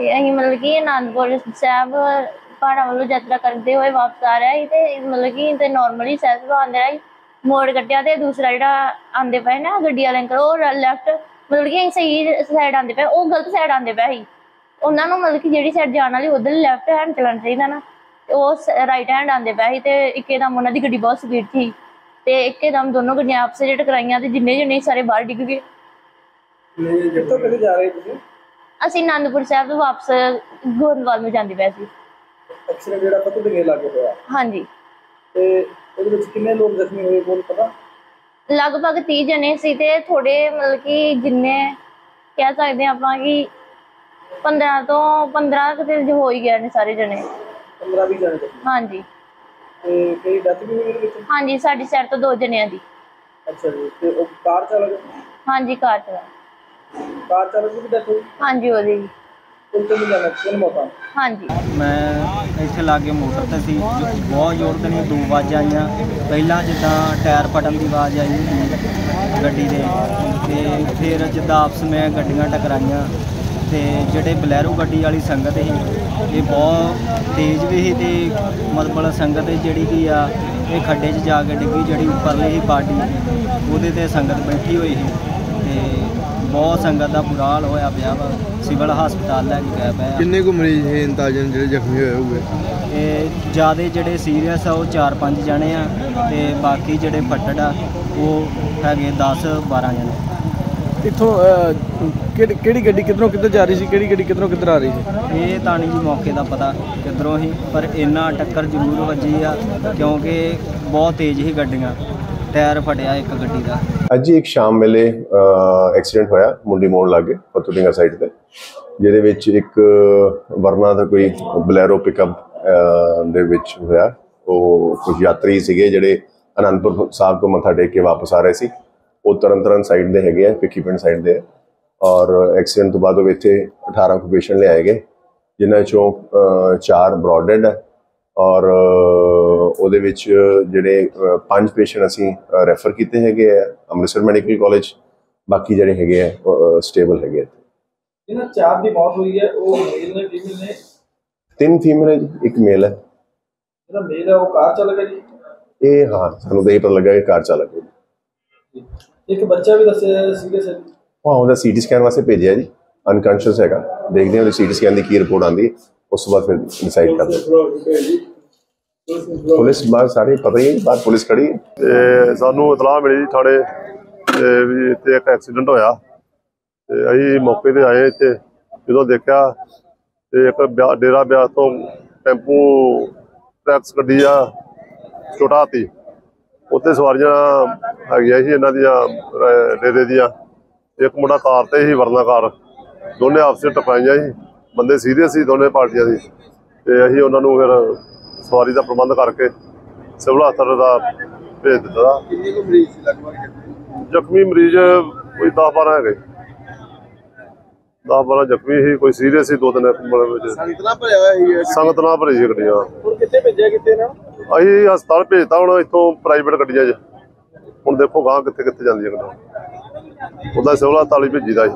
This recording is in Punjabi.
ਤੇ ਅਸੀਂ ਮਤਲਬ ਕਿ ਆਨੰਦਪੁਰ ਸਾਹਿਬ ਪਹਾੜਾਂ ਵੱਲੋਂ ਯਾਤਰਾ ਕਰਦੇ ਹੋਏ ਵਾਪਸ ਆ ਰਿਹਾ ਸੀ ਤੇ ਮਤਲਬ ਕਿ ਤੇ ਨਾਰਮਲੀ ਸਹਿਜ ਆਉਂਦੇ ਰਿਹਾ ਮੋੜ ਕੱਟਿਆ ਤੇ ਦੂਸਰਾ ਜਿਹੜਾ ਆਂਦੇ ਪਏ ਨਾ ਗੱਡੀ ਵਾਲੇ ਅੰਕਲ ਉਹ ਲੈਫਟ ਮਤਲਬ ਕਿ ਅਸੀਂ ਸਹੀ ਸਾਈਡ ਆਂਦੇ ਪਏ, ਉਹ ਗਲਤ ਸਾਈਡ ਆਂਦੇ ਪਏ ਸੀ। ਉਹਨਾਂ ਨੂੰ ਮਤਲਬ ਕਿ ਜਿਹੜੀ ਸਾਈਡ ਜਾਣ ਵਾਲੀ ਉਧਰ ਲੈਫਟ ਹੈਂਡ ਚਲਾਉਣਾ ਚਾਹੀਦਾ ਨਾ ਉਹ ਰਾਈਟ ਹੈਂਡ ਆਂਦੇ ਪਏ ਸੀ ਤੇ ਇੱਕੇਦਮ ਉਹਨਾਂ ਦੀ ਗੱਡੀ ਬਹੁਤ ਸਪੀਡ ਸੀ। ਤੇ ਇੱਕੇਦਮ ਦੋਨੋਂ ਗੱਡੀਆਂ ਆਪਸ ਵਿੱਚ ਟਕਰਾਈਆਂ ਤੇ ਜਿੰਨੇ ਜਿੰਨੇ ਸਾਰੇ ਬਾਹਰ ਡਿੱਗ ਗਏ। ਕਿੱਥੋਂ ਕਿੱਥੇ ਜਾ ਰਹੇ ਤੁਸੀਂ? ਅਸੀਂ ਆਨੰਦਪੁਰ ਸਾਹਿਬ ਤੋਂ ਵਾਪਸ ਗੋਇੰਦਵਾਲ ਨੂੰ ਜਾਂਦੇ ਪਏ ਸੀ। ਐਕਸੀਡੈਂਟ ਜਿਹੜਾ ਫਤਿਹ ਦੇ ਲਾਗੇ ਹੋਇਆ। ਹਾਂਜੀ। ਤੇ ਉਹਦੇ ਵਿੱਚ ਕਿੰਨੇ ਲੋਕ ਜ਼ਖਮੀ ਹੋਏ ਕੋਲ ਪਤਾ? ਲਗਭਗ 30 ਜਣੇ ਸੀ ਤੇ ਥੋੜੇ ਮਤਲਬ ਕਿ ਜਿੰਨੇ ਕਹਿ ਸਕਦੇ ਹਾਂ ਆਪਾਂ ਕਿ 15 ਤੋਂ 15 ਕਿਤੇ ਜੋ ਹੋ ਹੀ ਗਏ ਨੇ ਸਾਰੇ ਜਣੇ। 15 20 ਜਣੇ ਜ਼ਖਮੀ। ਹਾਂਜੀ। ਤੇ ਕਈ ਡੈਥ ਵੀ ਹੋਈ ਇਹਦੇ ਵਿੱਚ? ਹਾਂਜੀ ਸਾਡੀ ਸਾਈਡ ਤੋਂ ਦੋ ਜਣਿਆਂ ਦੀ। ਅੱਛਾ ਜੀ ਤੇ ਉਹ ਕਾਰ ਚਾਲਕ? ਹਾਂਜੀ ਕਾਰ ਚਲਾ ਕਾਰ ਚਾਲਕ ਦੀ ਵੀ ਡੈਥ ਹੋਈ ਹਾਂਜੀ ਉਹਦੀ ਵੀ ਕੁੱਲ ਤਿੰਨ ਜਣੇ ਤਿੰਨ ਮੌਤਾਂ ਹਾਂਜੀ। ਮੈਂ ਇੱਥੇ ਲਾਗੇ ਮੋਟਰ ਤੇ ਸੀ ਜੋ ਬਹੁਤ ਜ਼ੋਰ ਦੇ ਨਹੀਂ ਦੋ ਆਵਾਜ਼ਾਂ ਆਈਆਂ। ਪਹਿਲਾਂ ਜਿੱਦਾਂ ਟਾਇਰ ਫਟਣ ਦੀ ਆਵਾਜ਼ ਆਈ ਹੁੰਦੀ ਗੱਡੀ ਦੇ ਤੇ ਫਿਰ ਜਿੱਦਾਂ ਆਪਸ ਵਿੱਚ ਗੱਡੀਆਂ ਟਕਰਾਈਆਂ ਤੇ ਜਿਹੜੇ ਬਲੈਰੋ ਗੱਡੀ ਵਾਲੀ ਸੰਗਤ ਸੀ ਇਹ ਬਹੁਤ ਤੇਜ਼ ਵੀ ਸੀ ਤੇ ਮਤਲਬ ਸੰਗਤ ਜਿਹੜੀ ਕੀ ਆ ਇਹ ਖੱਡੇ 'ਚ ਜਾ ਕੇ ਡਿੱਗੀ ਜਿਹੜੀ ਉੱਪਰਲੀ ਸੀ ਪਾਰਟੀ ਉਹਦੇ ਤੇ ਸੰਗਤ ਬੈਠੀ ਹੋਈ ਸੀ। ਤੇ ਬਹੁਤ ਸੰਗਤ ਦਾ ਬੁਰਾ ਹਾਲ ਹੋਇਆ ਪਿਆ ਵਾ। ਸਿਵਲ ਹਸਪਤਾਲ ਲੈ ਕੇ ਗਏ ਪਏ ਕਿੰਨੇ ਕੁ ਮਰੀਜ਼ ਹੈ ਅੰਦਾਜ਼ਨ ਜਿਹੜੇ ਜ਼ਖਮੀ ਹੋਏ ਹੋਗੇ ਇਹ ਜਿਆਦੇ ਜਿਹੜੇ ਸੀਰੀਅਸ ਆ ਉਹ 4-5 ਜਣੇ ਆ ਤੇ ਬਾਕੀ ਜਿਹੜੇ ਫੱਟੜ ਆ ਉਹ ਹੈਗੇ 10-12 ਜਣੇ। ਇੱਥੋਂ ਕਿਹੜੀ ਕਿਹੜੀ ਗੱਡੀ ਕਿੱਧਰੋਂ ਕਿੱਧਰ ਜਾ ਰਹੀ ਸੀ? ਕਿਹੜੀ ਗੱਡੀ ਕਿੱਧਰੋਂ ਕਿੱਧਰ ਆ ਰਹੀ ਸੀ? ਇਹ ਤਾਂ ਨਹੀਂ ਜੀ ਮੌਕੇ ਦਾ ਪਤਾ ਕਿੱਧਰੋਂ ਹੀ ਪਰ ਇੰਨਾ ਟੱਕਰ ਜ਼ਰੂਰ ਵੱਜੀ ਆ ਕਿਉਂਕਿ ਬਹੁਤ ਤੇਜ਼ ਹੀ ਗੱਡੀਆਂ। ਟਾਇਰ ਫਟਿਆ ਇੱਕ ਗੱਡੀ ਦਾ। ਅੱਜ ਹੀ ਇੱਕ ਸ਼ਾਮ ਵੇਲੇ ਐਕਸੀਡੈਂਟ ਹੋਇਆ ਮੁੰਡੀ ਮੋੜ ਲਾਗੇ ਫਤੂਟਿੰਗਾ ਸਾਈਡ ਤੇ, ਜਿਹਦੇ ਵਿੱਚ ਇੱਕ ਵਰਨਾ ਦਾ ਕੋਈ ਬਲੈਰੋ ਪਿਕਅਪ ਦੇ ਵਿੱਚ ਹੋਇਆ। ਉਹ ਕੁਝ ਯਾਤਰੀ ਸੀਗੇ ਜਿਹੜੇ ਅਨੰਦਪੁਰ ਸਾਹਿਬ ਤੋਂ ਮੱਥਾ ਟੇਕ ਕੇ ਵਾਪਸ ਆ ਰਹੇ ਸੀ। ਉਹ ਤਰਨਤਾਰਨ ਸਾਈਡ ਦੇ ਹੈਗੇ ਆ ਪਿੱਕੀ ਪਿੰਡ ਸਾਈਡ ਦੇ ਔਰ ਐਕਸੀਡੈਂਟ ਤੋਂ ਬਾਅਦ ਉਹ ਇੱਥੇ 18 ਕੁ ਪੇਸ਼ੈਂਟ ਲਿਆਏ ਗਏ, ਜਿਨ੍ਹਾਂ ਚੋਂ ਚਾਰ ਬ੍ਰੌਡਡ ਹੈ ਔਰ ਉਹਦੇ ਵਿੱਚ ਜਿਹੜੇ ਪੰਜ ਪੇਸ਼ੈਂਟ ਅਸੀਂ ਰੈਫਰ ਕੀਤੇ ਹੈਗੇ ਆ ਅੰਮ੍ਰਿਤਸਰ ਮੈਡੀਕਲ ਕਾਲਜ ਬਾਕੀ ਜਿਹੜੇ ਹੈਗੇ ਆ ਸਟੇਬਲ ਹੈਗੇ ਆ ਇਹਨਾਂ ਚਾਰ ਦੀ ਮੌਤ ਹੋਈ ਹੈ ਉਹ ਮੇਲ ਨੇ ਫੀਮੇਲ ਨੇ? ਤਿੰਨ ਫੀਮੇਲ ਹੈ ਇੱਕ ਮੇਲ ਹੈ। ਜਿਹੜਾ ਮੇਲ ਹੈ ਉਹ ਕਾਰ ਚਾਲਕ ਹੈ ਜੀ? ਇਹ ਹਾਂ ਸਾਨੂੰ ਤਾਂ ਇਹ ਪਤਾ ਲੱਗਾ ਕਿ ਕਾਰ ਚਾਲਕ ਹੈ। ਇੱਕ ਬੱਚਾ ਵੀ ਦੱਸਿਆ ਸੀਰੀਅਸ ਹੈ। ਹਾਂ ਉਹਦਾ ਸੀਟੀ ਸਕੈਨ ਵਾਸਤੇ ਭੇਜਿਆ ਜੀ ਅਨਕੌਂਸ਼ੀਅਸ ਹੈਗਾ। ਦੇਖਦੇ ਹਾਂ ਉਹਦੀ ਸੀਟੀ ਸਕੈਨ ਦੀ ਕੀ ਰਿਪੋਰਟ ਆਉਂਦੀ ਹੈ ਉਸ ਤੋਂ ਬਾਅਦ ਫਿਰ ਡਿਸਾਈਡ ਕਰਦੇ ਹਾਂ। ਪੁਲਿਸ ਬਾਹਰ ਸਾਰੇ, ਪਤਾ ਹੀ ਹੈ ਬਾਹਰ ਪੁਲਿਸ ਖੜੀ ਹੈ। ਤੇ ਸਾਨੂੰ ਇਤਲਾਹ ਮਿਲੀ ਜੀ ਥਾਣੇ, ਤੇ ਵੀ ਇੱਥੇ ਇੱਕ ਐਕਸੀਡੈਂਟ ਹੋਇਆ। ਤੇ ਅਸੀਂ ਮੌਕੇ ਤੇ ਆਏ ਇੱਥੇ, ਜਦੋਂ ਦੇਖਿਆ, ਤੇ ਇੱਕ ਡੇਰਾ ਬਿਆਸ ਤੋਂ ਟੈਂਪੂ, ਟਰੈਕਸ ਗੱਡੀ ਆ ਛੋਟਾ ਹਾਥੀ ਉੱਤੇ ਸਵਾਰੀਆਂ ਹੈਗੀਆਂ ਸੀ, ਇਹਨਾਂ ਦੀਆਂ ਡੇਰੇ ਦੀਆਂ। ਇੱਕ ਮੁੰਡਾ ਕਾਰ ਤੇ ਸੀ ਵਰਨਾ ਕਾਰ ਦੋਨੇ ਆਪਸ ਵਿੱਚ ਟਕਰਾਈਆਂ ਸੀ। ਬੰਦੇ ਸੀਰੀਅਸ ਸੀ, ਦੋਨੇ ਪਾਰਟੀਆਂ ਦੀ। ਤੇ ਅਸੀਂ ਉਹਨਾਂ ਨੂੰ ਫਿਰ ਸਵਾਰੀ ਦਾ ਪ੍ਰਬੰਧ ਕਰਕੇ ਸਿਵਲ ਹਸਪਤਾਲ ਦਾ ਭੇਜ ਦਿੱਤਾ। ਕਿੰਨੇ ਕੁ ਮਰੀਜ਼ ਸੀ ਲਗਭਗ? ਜ਼ਖਮੀ ਮਰੀਜ਼ ਕੋਈ 10 12 ਹੈਗੇ। 10 12 ਜ਼ਖਮੀ ਸੀ ਕੋਈ ਸੀਰੀਅਸ ਸੀ ਦੋ ਤਿੰਨ ਵਿੱਚ। ਸੰਤਰਾ ਭਰਿਆ ਹੋਇਆ ਸੀ ਇਹ। ਸੰਗਤ ਨਾਲ ਭਰੀ ਸੀ ਗੱਡੀਆਂ। ਹੁਣ ਕਿੱਥੇ ਭੇਜਿਆ ਕਿੱਥੇ ਨਾ? ਅਸੀਂ ਹਸਪਤਾਲ ਭੇਜਤਾ ਹੁਣ ਇੱਥੋਂ ਪ੍ਰਾਈਵੇਟ ਗੱਡੀਆਂ 'ਚ। ਹੁਣ ਦੇਖੋ ਗਾਂ ਕਿੱਥੇ ਕਿੱਥੇ ਜਾਂਦੀਆਂ ਗੱਡੀਆਂ। ਉਹਦਾ ਸਿਵਲ ਹਸਪਤਾਲ ਹੀ ਭੇਜੀਦਾ ਸੀ।